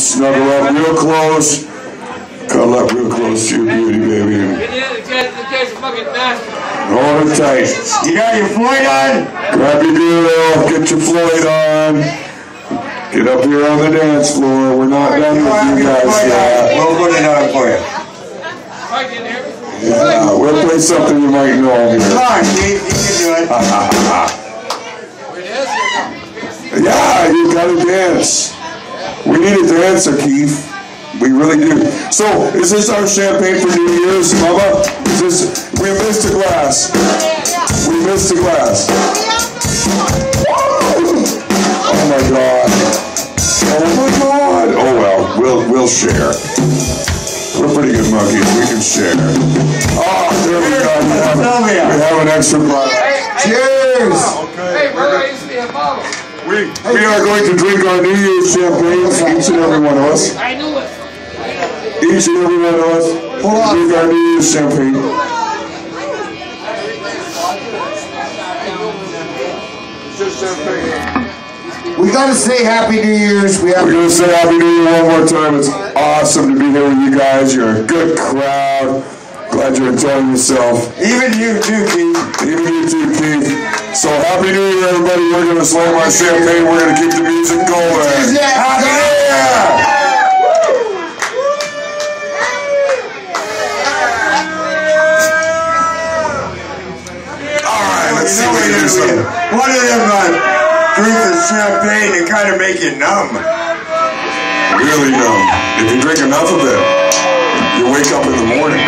snuggle up real close. Cuddle up real close to your beauty, baby. and Hold it tight. You got your Floyd on? Grab your girl. Get your Floyd on. Get up here on the dance floor. We're not done with you guys yet. We'll put it on for you. Yeah, we'll play something you might know Come here. on, Steve, you can do it. Yeah, you gotta dance. We need a dancer, Keith. We really do. So, is this our champagne for New Year's, Mama? Is this? We missed a glass. We missed a glass. Oh my God. Oh my God. Oh well, we'll we'll share. We're pretty good monkeys. We can share. Oh, there we go. We have, we have an extra glass. Cheers! We, we are going to drink our New Year's champagne, each and every one of us. I knew it. Each and every one of us. Hold on. Drink our New Year's champagne. We gotta say Happy New Year's. We have We're gonna say Happy New Year one more time. It's awesome to be here with you guys. You're a good crowd. Glad you're enjoying yourself. even you too, Keith. Even you too, Keith. So Happy New Year, everybody. We're gonna slam our champagne. We're gonna keep the music going. Happy New Year! All right, let's see You what we do. do. Something. One of them uh, drinks of champagne that kind of make you numb. Really numb. If you drink enough of it, you wake up in the morning.